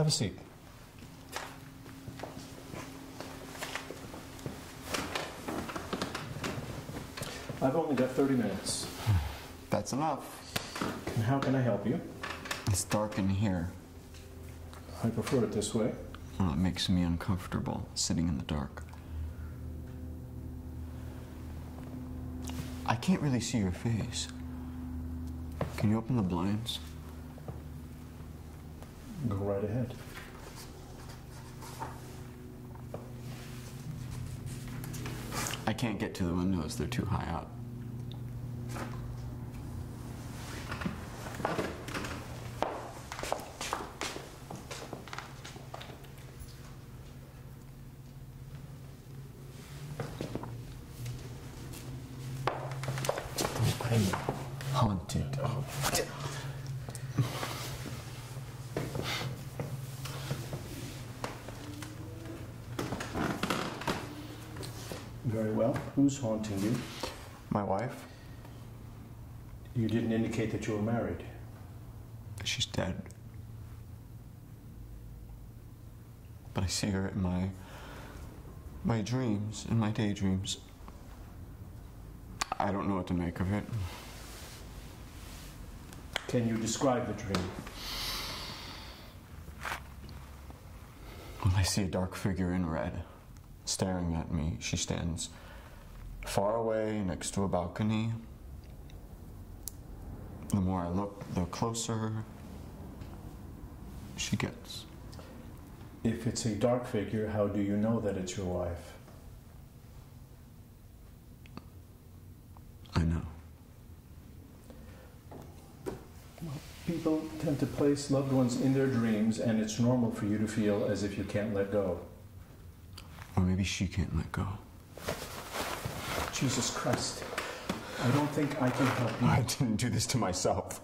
Have a seat. I've only got 30 minutes. That's enough. And how can I help you? It's dark in here. I prefer it this way. Well, it makes me uncomfortable sitting in the dark. I can't really see your face. Can you open the blinds? Right ahead. I can't get to the windows, they're too high up. I'm Haunted. Oh. Very well. Who's haunting you? My wife? You didn't indicate that you were married. She's dead. But I see her in my my dreams, in my daydreams. I don't know what to make of it. Can you describe the dream? Well, I see a dark figure in red staring at me. She stands far away next to a balcony. The more I look, the closer she gets. If it's a dark figure, how do you know that it's your wife? I know. People tend to place loved ones in their dreams, and it's normal for you to feel as if you can't let go. Or maybe she can't let go. Jesus Christ. I don't think I can help you. I didn't do this to myself.